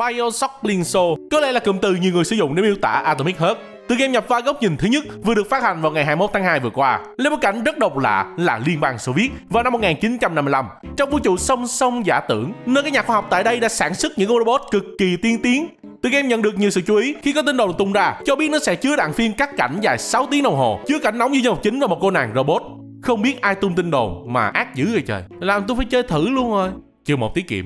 Bioshock Liên Xô có lẽ là cụm từ nhiều người sử dụng để miêu tả Atomic Heart. Từ game nhập vai góc nhìn thứ nhất vừa được phát hành vào ngày 21 tháng 2 vừa qua, lên bối cảnh rất độc lạ là Liên bang Xô Viết vào năm 1955 trong vũ trụ song song giả tưởng, nơi các nhà khoa học tại đây đã sản xuất những robot cực kỳ tiên tiến. Từ game nhận được nhiều sự chú ý khi có tin đồn tung ra cho biết nó sẽ chứa đoạn phim cắt cảnh dài 6 tiếng đồng hồ, chứa cảnh nóng giữa nhân vật chính và một cô nàng robot. Không biết ai tung tin đồn mà ác dữ rồi trời, làm tôi phải chơi thử luôn rồi. Chưa một tiết kiệm.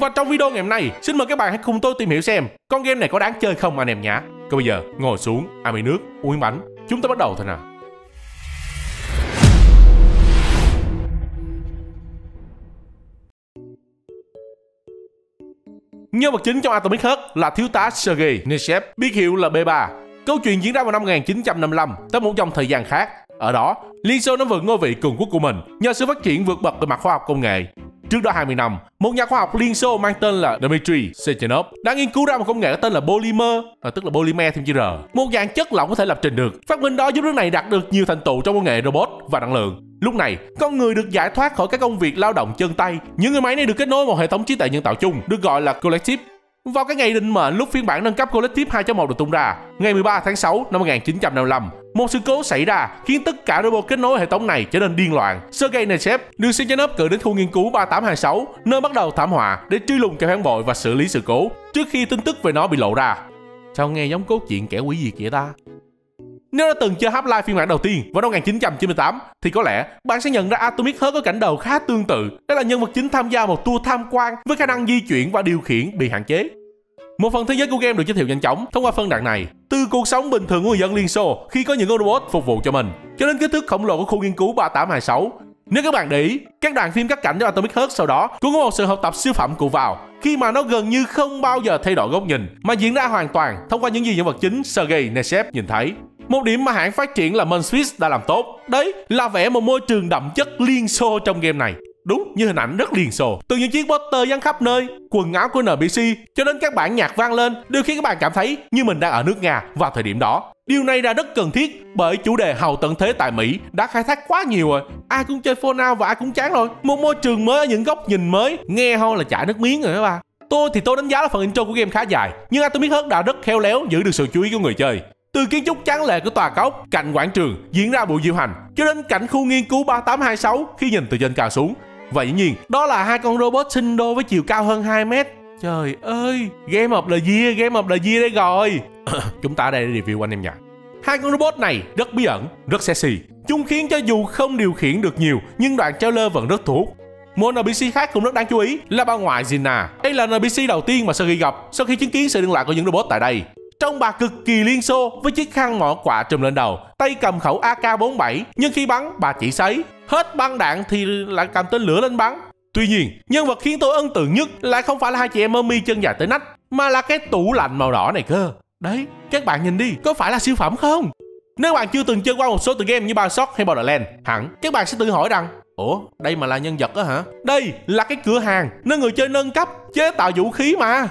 Và trong video ngày hôm nay, xin mời các bạn hãy cùng tôi tìm hiểu xem con game này có đáng chơi không anh em nhé. Còn bây giờ, ngồi xuống, ăn miếng nước, uống miếng bánh. Chúng ta bắt đầu thôi nào. Nhân vật chính trong Atomic Heart là thiếu tá Sergei Nechev, biết hiệu là B3. Câu chuyện diễn ra vào năm 1955, tới một dòng thời gian khác. Ở đó, Liên Xô nắm vững ngôi vị cường quốc của mình nhờ sự phát triển vượt bậc về mặt khoa học công nghệ. Trước đó 20 năm, một nhà khoa học Liên Xô mang tên là Dmitry Sechenov đã nghiên cứu ra một công nghệ có tên là polymer, à, tức là polymer thêm chữ R, một dạng chất lỏng có thể lập trình được. Phát minh đó giúp nước này đạt được nhiều thành tựu trong công nghệ robot và năng lượng. Lúc này, con người được giải thoát khỏi các công việc lao động chân tay. Những người máy này được kết nối một hệ thống trí tuệ nhân tạo chung, được gọi là Collective vào cái ngày định mệnh lúc phiên bản nâng cấp Collective 2.1 được tung ra, ngày 13 tháng 6 năm 1955, một sự cố xảy ra khiến tất cả robot kết nối hệ thống này trở nên điên loạn. Sergei Nechev được Sechenov cử đến khu nghiên cứu 3826, nơi bắt đầu thảm họa để truy lùng kẻ phản bội và xử lý sự cố trước khi tin tức về nó bị lộ ra. Sao nghe giống cốt truyện kẻ quỷ gì kìa ta? Nếu đã từng chơi Half-Life phiên bản đầu tiên vào năm 1998 thì có lẽ bạn sẽ nhận ra Atomic Heart có cảnh đầu khá tương tự. Đó là nhân vật chính tham gia một tour tham quan với khả năng di chuyển và điều khiển bị hạn chế. Một phần thế giới của game được giới thiệu nhanh chóng thông qua phân đoạn này. Từ cuộc sống bình thường của người dân Liên Xô khi có những con robot phục vụ cho mình, cho đến kích thước khổng lồ của khu nghiên cứu 3826. Nếu các bạn để ý, các đoạn phim cắt cảnh cho Atomic Heart sau đó cũng có một sự học tập siêu phẩm cụ vào khi mà nó gần như không bao giờ thay đổi góc nhìn mà diễn ra hoàn toàn thông qua những gì nhân vật chính Sergei Nechev nhìn thấy. Một điểm mà hãng phát triển là Monswiss đã làm tốt, đấy là vẽ một môi trường đậm chất Liên Xô trong game này. Đúng như hình ảnh rất liền xô Từ những chiếc poster dán khắp nơi Quần áo của NBC cho đến các bản nhạc vang lên Đều khiến các bạn cảm thấy như mình đang ở nước Nga vào thời điểm đó Điều này là rất cần thiết bởi chủ đề hầu tận thế tại Mỹ đã khai thác quá nhiều rồi. Ai cũng chơi Fallout và ai cũng chán rồi. Một môi trường mới, ở những góc nhìn mới, nghe thôi là chảy nước miếng rồi các bạn. Tôi thì tôi đánh giá là phần intro của game khá dài, nhưng Atomic Heart đã rất khéo léo giữ được sự chú ý của người chơi. Từ kiến trúc tráng lệ của tòa cốc, cạnh quảng trường diễn ra buổi diễu hành, cho đến cảnh khu nghiên cứu 3826 khi nhìn từ trên cao xuống, và dĩ nhiên, đó là hai con robot sinh đôi với chiều cao hơn 2 mét. Trời ơi, Game of the Year, Game of the Year đây rồi. Chúng ta đây để review anh em nhỉ. Hai con robot này rất bí ẩn, rất sexy. Chúng khiến cho dù không điều khiển được nhiều, nhưng đoạn trailer vẫn rất thu hút. Một NPC khác cũng rất đáng chú ý là bà ngoại Zina. Đây là NPC đầu tiên mà Sergei gặp sau khi chứng kiến sự liên lạc của những robot tại đây. Trông bà cực kỳ liên xô với chiếc khăn mỏ quạ trùm lên đầu, tay cầm khẩu AK-47, nhưng khi bắn bà chỉ sấy, hết băng đạn thì lại cầm tên lửa lên bắn. Tuy nhiên, nhân vật khiến tôi ấn tượng nhất lại không phải là hai chị em mi chân dài tới nách, mà là cái tủ lạnh màu đỏ này cơ. Đấy, các bạn nhìn đi, có phải là siêu phẩm không? Nếu bạn chưa từng chơi qua một số tựa game như Bioshock hay Borderlands, hẳn các bạn sẽ tự hỏi rằng Ủa, đây mà là nhân vật đó hả? Đây là cái cửa hàng nơi người chơi nâng cấp, chế tạo vũ khí mà.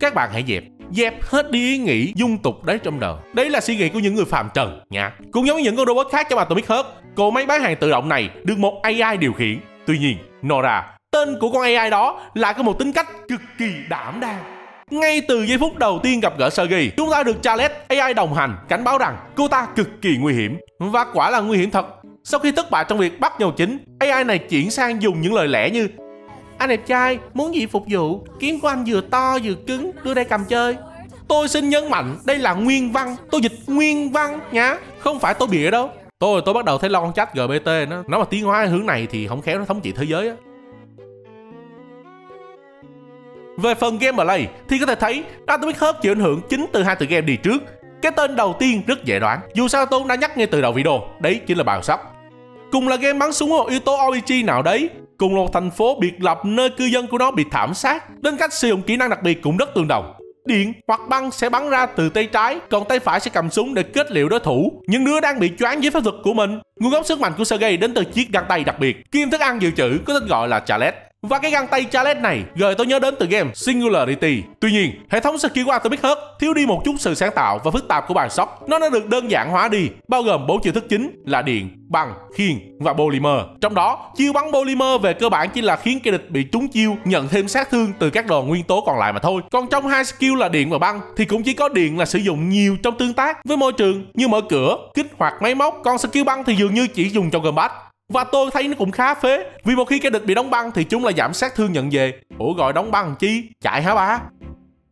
Các bạn hãy dẹp dẹp hết đi ý nghĩ dung tục đấy trong đời đấy là suy nghĩ của những người phàm trần nha cũng giống như những con robot khác trong Atomic Heart cỗ máy bán hàng tự động này được một AI điều khiển tuy nhiên Nora tên của con AI đó lại có một tính cách cực kỳ đảm đang ngay từ giây phút đầu tiên gặp gỡ Sergey, chúng ta được Charles AI đồng hành cảnh báo rằng cô ta cực kỳ nguy hiểm và quả là nguy hiểm thật. Sau khi thất bại trong việc bắt nhau chính, AI này chuyển sang dùng những lời lẽ như anh đẹp trai, muốn gì phục vụ? Kiếm của anh vừa to vừa cứng, đưa đây cầm chơi. Tôi xin nhấn mạnh, đây là nguyên văn, tôi dịch nguyên văn nhá, không phải tôi bịa đâu. Tôi tôi bắt đầu thấy lo con trách GBT nó nó mà tiến hóa hướng này thì không khéo nó thống trị thế giới á. Về phần gameplay thì có thể thấy Atomic Heart chịu ảnh hưởng chính từ hai tựa game đi trước. Cái tên đầu tiên rất dễ đoán, dù sao tôi đã nhắc ngay từ đầu video, đấy chính là Bioshock. Cùng là game bắn súng một yếu tố RPG nào đấy, cùng một thành phố biệt lập nơi cư dân của nó bị thảm sát, đến cách sử dụng kỹ năng đặc biệt cũng rất tương đồng. Điện hoặc băng sẽ bắn ra từ tay trái, còn tay phải sẽ cầm súng để kết liễu đối thủ. Những đứa đang bị choáng với pháp thuật của mình. Nguồn gốc sức mạnh của Sergei đến từ chiếc găng tay đặc biệt. Kim thức ăn dự trữ có tên gọi là Chalet. Và cái găng tay Charlotte này gợi tôi nhớ đến từ game Singularity. Tuy nhiên, hệ thống skill của Atomic Heart thiếu đi một chút sự sáng tạo và phức tạp của bàn sóc. Nó đã được đơn giản hóa đi, bao gồm bốn chiêu thức chính là điện, băng, khiên và polymer. Trong đó, chiêu bắn polymer về cơ bản chỉ là khiến kẻ địch bị trúng chiêu, nhận thêm sát thương từ các đồ nguyên tố còn lại mà thôi. Còn trong hai skill là điện và băng thì cũng chỉ có điện là sử dụng nhiều trong tương tác với môi trường như mở cửa, kích hoạt máy móc, còn skill băng thì dường như chỉ dùng trong combat. Và tôi thấy nó cũng khá phế Vì một khi kẻ địch bị đóng băng thì chúng là giảm sát thương nhận về Ủa gọi đóng băng chi Chạy hả ba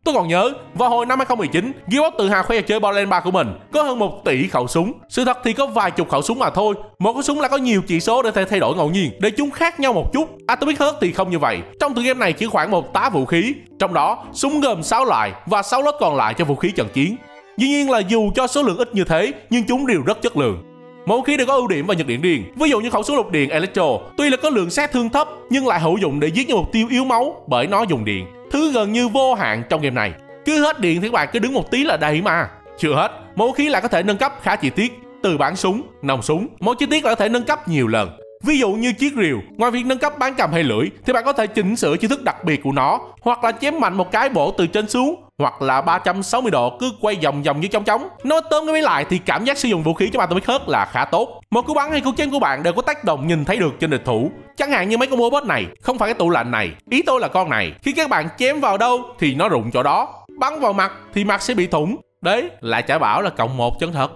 Tôi còn nhớ, vào hồi năm 2019, Gearbox tự hào khoe chơi Borderlands 3 của mình có hơn 1 tỷ khẩu súng. Sự thật thì có vài chục khẩu súng mà thôi. Một khẩu súng là có nhiều chỉ số để thể thay đổi ngẫu nhiên, để chúng khác nhau một chút. Atomic Heart thì không như vậy. Trong tựa game này chỉ khoảng một tá vũ khí, trong đó súng gồm 6 loại và 6 lớp còn lại cho vũ khí trận chiến. Dĩ nhiên là dù cho số lượng ít như thế, nhưng chúng đều rất chất lượng. Mỗi khí đều có ưu điểm và nhược điểm riêng. Ví dụ như khẩu súng lục điện Electro, tuy là có lượng sát thương thấp nhưng lại hữu dụng để giết những mục tiêu yếu máu bởi nó dùng điện. Thứ gần như vô hạn trong game này. Cứ hết điện thì các bạn cứ đứng một tí là đầy mà. Chưa hết, mỗi khí lại có thể nâng cấp khá chi tiết. Từ bản súng, nòng súng, mỗi chi tiết lại có thể nâng cấp nhiều lần. Ví dụ như chiếc rìu, ngoài việc nâng cấp bán cầm hay lưỡi thì bạn có thể chỉnh sửa chi thức đặc biệt của nó, hoặc là chém mạnh một cái bổ từ trên xuống, hoặc là 360 độ cứ quay vòng vòng như trong chóng. Nói tóm cái máy lại thì cảm giác sử dụng vũ khí cho Atomic Heart là khá tốt. Một cú bắn hay cú chém của bạn đều có tác động nhìn thấy được trên địch thủ. Chẳng hạn như mấy con robot này, không phải cái tủ lạnh này. Ý tôi là con này, khi các bạn chém vào đâu thì nó rụng chỗ đó, bắn vào mặt thì mặt sẽ bị thủng. Đấy, lại chả bảo là cộng một chân thật.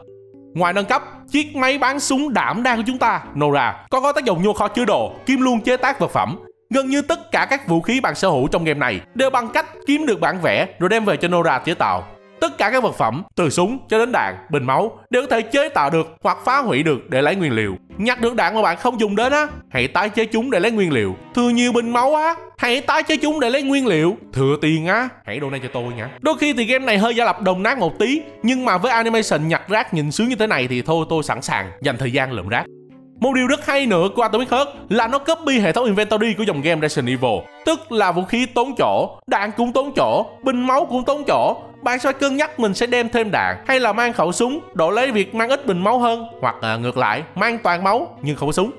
Ngoài nâng cấp, chiếc máy bán súng đảm đang của chúng ta, Nora, còn có tác dụng nhô kho chứa đồ, kim luôn chế tác vật phẩm. Gần như tất cả các vũ khí bạn sở hữu trong game này đều bằng cách kiếm được bản vẽ rồi đem về cho Nora chế tạo. Tất cả các vật phẩm, từ súng cho đến đạn, bình máu đều có thể chế tạo được hoặc phá hủy được để lấy nguyên liệu. Nhặt được đạn mà bạn không dùng đến á, hãy tái chế chúng để lấy nguyên liệu. Thừa nhiều bình máu á, hãy tái chế chúng để lấy nguyên liệu. Thừa tiền á, hãy donate cho tôi nha. Đôi khi thì game này hơi giả lập đồng nát một tí, nhưng mà với animation nhặt rác nhìn sướng như thế này thì thôi tôi sẵn sàng dành thời gian lượm rác. Một điều rất hay nữa của Atomic Heart là nó copy hệ thống inventory của dòng game Resident Evil, tức là vũ khí tốn chỗ, đạn cũng tốn chỗ, bình máu cũng tốn chỗ. Bạn sẽ cân nhắc mình sẽ đem thêm đạn hay là mang khẩu súng, đổi lấy việc mang ít bình máu hơn, hoặc à, ngược lại, mang toàn máu nhưng không có súng.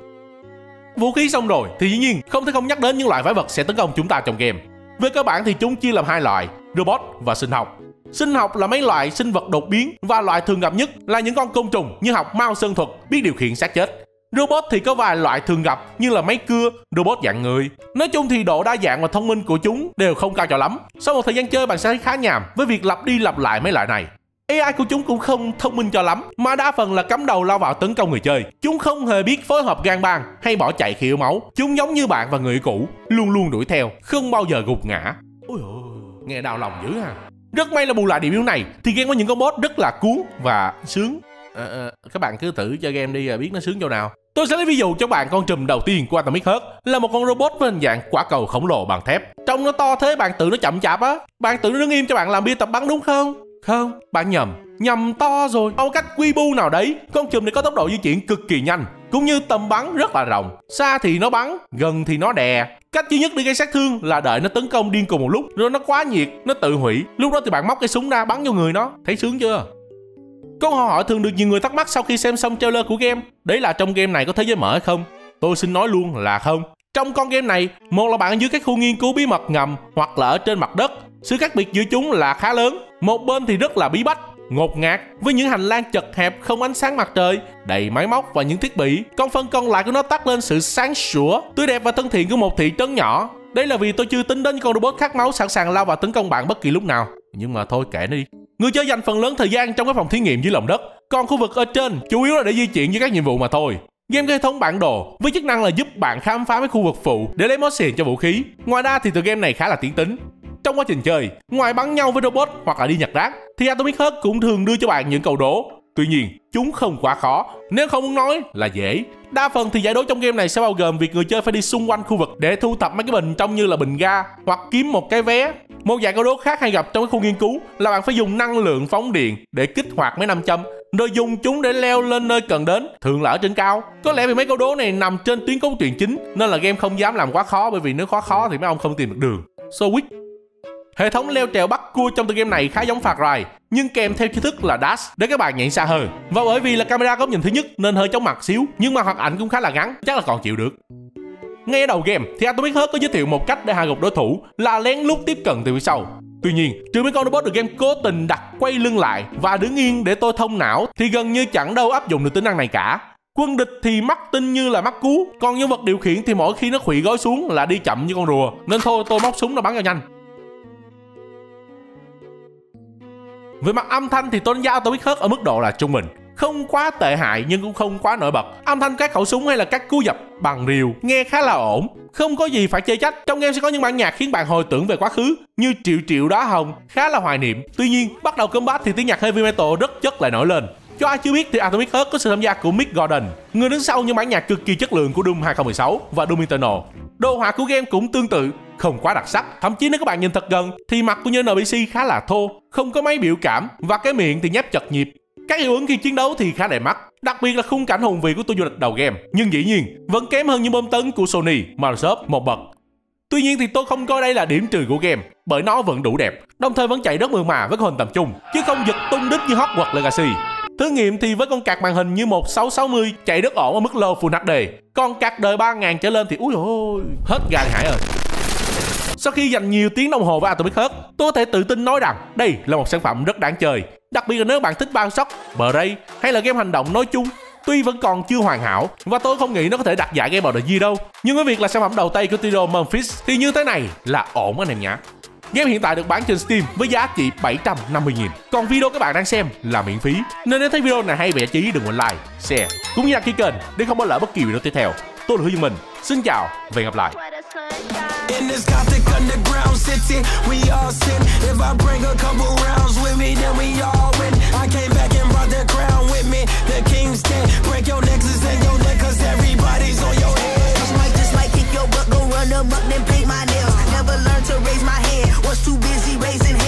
Vũ khí xong rồi thì dĩ nhiên không thể không nhắc đến những loại quái vật sẽ tấn công chúng ta trong game. Về cơ bản thì chúng chia làm hai loại, robot và sinh học. Sinh học là mấy loại sinh vật đột biến và loại thường gặp nhất là những con côn trùng như học Mao Sơn Thuật biết điều khiển xác chết. Robot thì có vài loại thường gặp như là máy cưa, robot dạng người. Nói chung thì độ đa dạng và thông minh của chúng đều không cao cho lắm. Sau một thời gian chơi bạn sẽ thấy khá nhàm với việc lặp đi lặp lại mấy loại này. AI của chúng cũng không thông minh cho lắm, mà đa phần là cắm đầu lao vào tấn công người chơi. Chúng không hề biết phối hợp gan bang hay bỏ chạy khi yếu máu. Chúng giống như bạn và người cũ, luôn luôn đuổi theo, không bao giờ gục ngã. Ôi ôi, nghe đau lòng dữ ha. Rất may là bù lại điểm yếu này thì game có những con boss rất là cuốn và sướng à, các bạn cứ thử chơi game đi rồi biết nó sướng chỗ nào Tôi sẽ lấy ví dụ cho bạn con trùm đầu tiên của Atomic Heart là một con robot với hình dạng quả cầu khổng lồ bằng thép. Trông nó to thế bạn tự nó chậm chạp á. Bạn tự nó đứng im cho bạn làm bia tập bắn đúng không? Không, bạn nhầm. Nhầm to rồi. Bằng cách quy bu nào đấy, con trùm này có tốc độ di chuyển cực kỳ nhanh, cũng như tầm bắn rất là rộng. Xa thì nó bắn, gần thì nó đè. Cách duy nhất để gây sát thương là đợi nó tấn công điên cùng một lúc, rồi nó quá nhiệt, nó tự hủy. Lúc đó thì bạn móc cái súng ra bắn vô người nó. Thấy sướng chưa? Câu hỏi thường được nhiều người thắc mắc sau khi xem xong trailer của game, đấy là trong game này có thế giới mở hay không? Tôi xin nói luôn là không. Trong con game này, một là bạn ở dưới các khu nghiên cứu bí mật ngầm hoặc là ở trên mặt đất. Sự khác biệt giữa chúng là khá lớn. Một bên thì rất là bí bách, ngột ngạt với những hành lang chật hẹp không ánh sáng mặt trời, đầy máy móc và những thiết bị. Còn phần còn lại của nó tắt lên sự sáng sủa, tươi đẹp và thân thiện của một thị trấn nhỏ. Đây là vì tôi chưa tính đến con robot khát máu sẵn sàng lao vào tấn công bạn bất kỳ lúc nào. Nhưng mà thôi kệ nó đi. Người chơi dành phần lớn thời gian trong các phòng thí nghiệm dưới lòng đất, còn khu vực ở trên chủ yếu là để di chuyển với các nhiệm vụ mà thôi. Game có hệ thống bản đồ với chức năng là giúp bạn khám phá mấy khu vực phụ để lấy motion cho vũ khí. Ngoài ra thì tựa game này khá là tiến tính. Trong quá trình chơi, ngoài bắn nhau với robot hoặc là đi nhặt rác, thì Atomic Heart cũng thường đưa cho bạn những câu đố. Tuy nhiên, chúng không quá khó, nếu không muốn nói là dễ. Đa phần thì giải đố trong game này sẽ bao gồm việc người chơi phải đi xung quanh khu vực để thu thập mấy cái bình trông như là bình ga hoặc kiếm một cái vé một dạng câu đố khác hay gặp trong cái khu nghiên cứu là bạn phải dùng năng lượng phóng điện để kích hoạt mấy nam châm rồi dùng chúng để leo lên nơi cần đến, thường là ở trên cao. Có lẽ vì mấy câu đố này nằm trên tuyến cấu truyện chính nên là game không dám làm quá khó bởi vì nếu quá khó thì mấy ông không tìm được đường. So quick. Hệ thống leo trèo bắt cua trong tựa game này khá giống phạt rài, nhưng kèm theo chiêu thức là dash để các bạn nhảy xa hơn. Và bởi vì là camera góc nhìn thứ nhất nên hơi chóng mặt xíu, nhưng mà hoạt ảnh cũng khá là ngắn, chắc là còn chịu được. Ngay ở đầu game thì Atomic Heart có giới thiệu một cách để hạ gục đối thủ là lén lút tiếp cận từ phía sau. Tuy nhiên, trừ mấy con robot được game cố tình đặt quay lưng lại và đứng yên để tôi thông não thì gần như chẳng đâu áp dụng được tính năng này cả. Quân địch thì mắt tinh như là mắt cú, còn nhân vật điều khiển thì mỗi khi nó khủy gói xuống là đi chậm như con rùa, nên thôi tôi móc súng nó bắn cho nhanh. Về mặt âm thanh thì tôi đánh giá Atomic Heart ở mức độ là trung bình không quá tệ hại nhưng cũng không quá nổi bật. Âm thanh các khẩu súng hay là các cú dập bằng rìu nghe khá là ổn. Không có gì phải chê trách. Trong game sẽ có những bản nhạc khiến bạn hồi tưởng về quá khứ như triệu triệu đó hồng, khá là hoài niệm. Tuy nhiên, bắt đầu combat thì tiếng nhạc heavy metal rất chất lại nổi lên. Cho ai chưa biết thì Atomic Heart có sự tham gia của Mick Gordon, người đứng sau những bản nhạc cực kỳ chất lượng của Doom 2016 và Doom Eternal. Đồ họa của game cũng tương tự, không quá đặc sắc. Thậm chí nếu các bạn nhìn thật gần thì mặt của những NPC khá là thô, không có mấy biểu cảm và cái miệng thì nhấp chật nhịp. Các hiệu ứng khi chiến đấu thì khá đẹp mắt, đặc biệt là khung cảnh hùng vĩ của tour du lịch đầu game. Nhưng dĩ nhiên, vẫn kém hơn những bom tấn của Sony, Microsoft một bậc. Tuy nhiên thì tôi không coi đây là điểm trừ của game, bởi nó vẫn đủ đẹp, đồng thời vẫn chạy rất mượt mà với hình tầm trung, chứ không giật tung đích như Hogwarts Legacy. Thử nghiệm thì với con card màn hình như 1660 chạy rất ổn ở mức low Full HD, còn card đời 3000 trở lên thì úi ôi, hết gà hải rồi. Sau khi dành nhiều tiếng đồng hồ với Atomic Heart, tôi có thể tự tin nói rằng đây là một sản phẩm rất đáng chơi. Đặc biệt là nếu bạn thích Bioshock, Prey hay là game hành động nói chung. Tuy vẫn còn chưa hoàn hảo và tôi không nghĩ nó có thể đặt giải game of the gì đâu. Nhưng với việc là sản phẩm đầu tay của Tiro Memphis thì như thế này là ổn anh em nhé. Game hiện tại được bán trên Steam với giá chỉ 750 000 Còn video các bạn đang xem là miễn phí Nên nếu thấy video này hay và giá trí đừng quên like, share Cũng như đăng ký kênh để không bỏ lỡ bất kỳ video tiếp theo Tôi là Hứa Dương Minh Xin chào và hẹn gặp lại in this gothic underground city. We all sin. If I bring a couple rounds with me, then we all win. I came back and brought the crown with me. The king's dead. Break your nexus and your neck, cause everybody's on your head. Just might, just might kick your butt, go run them up, then paint my nails. Never learned to raise my hand. Was too busy raising hands.